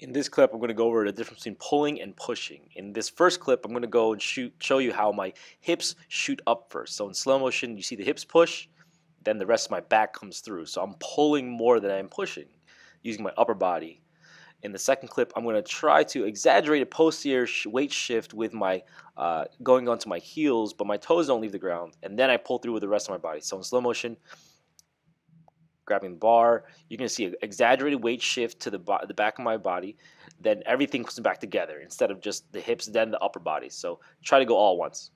In this clip, I'm going to go over the difference between pulling and pushing. In this first clip, I'm going to go and shoot, show you how my hips shoot up first. So in slow motion, you see the hips push, then the rest of my back comes through. So I'm pulling more than I'm pushing using my upper body. In the second clip, I'm going to try to exaggerate a posterior weight shift with my uh, going onto my heels, but my toes don't leave the ground, and then I pull through with the rest of my body. So in slow motion, grabbing the bar. You're to see an exaggerated weight shift to the, the back of my body. Then everything comes back together instead of just the hips, then the upper body. So try to go all once.